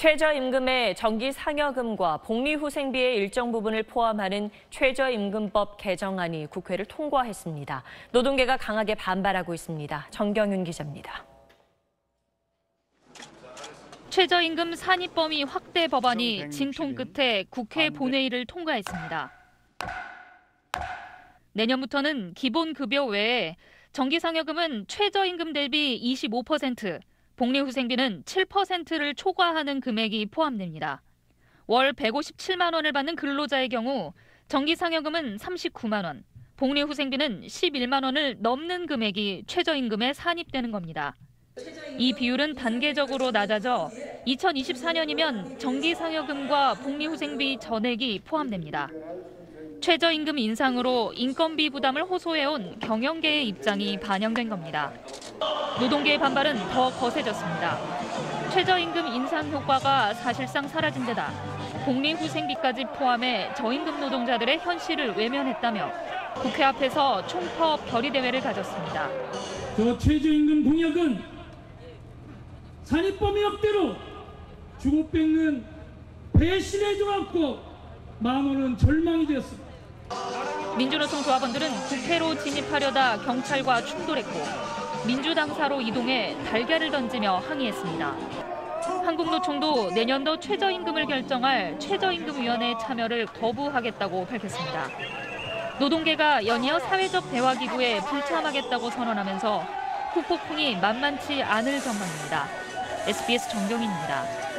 최저임금의 정기 상여금과 복리후생비의 일정 부분을 포함하는 최저임금법 개정안이 국회를 통과했습니다. 노동계가 강하게 반발하고 있습니다. 정경윤 기자입니다. 최저임금 산입 범위 확대 법안이 진통 끝에 국회 본회의를 통과했습니다. 내년부터는 기본급여 외에 정기상여금은 최저임금 대비 25%, 복리후생비는 7%를 초과하는 금액이 포함됩니다. 월 157만 원을 받는 근로자의 경우 정기상여금은 39만 원, 복리후생비는 11만 원을 넘는 금액이 최저임금에 산입되는 겁니다. 이 비율은 단계적으로 낮아져 2024년이면 정기상여금과 복리후생비 전액이 포함됩니다. 최저임금 인상으로 인건비 부담을 호소해온 경영계의 입장이 반영된 겁니다. 노동계의 반발은 더 거세졌습니다. 최저임금 인상 효과가 사실상 사라진 데다 복리후생비까지 포함해 저임금 노동자들의 현실을 외면했다며 국회 앞에서 총파 결의대회를 가졌습니다. 저 최저임금 공약은 산입범위 억대로 주고 뺏는 배신의 조합고 마음은 절망이 되었습니다. 민주노총 조합원들은 국회로 진입하려다 경찰과 충돌했고 민주당사로 이동해 달걀을 던지며 항의했습니다. 한국노총도 내년도 최저임금을 결정할 최저임금위원회 참여를 거부하겠다고 밝혔습니다. 노동계가 연이어 사회적 대화기구에 불참하겠다고 선언하면서 후폭풍이 만만치 않을 전망입니다. SBS 정경입니다.